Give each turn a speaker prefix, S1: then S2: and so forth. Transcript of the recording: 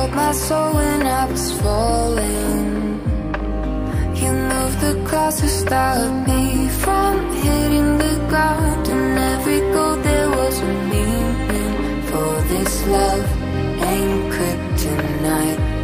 S1: held my soul when I was falling You moved the clouds to stop me from hitting the ground And every goal there was a meaning for this love ain't tonight.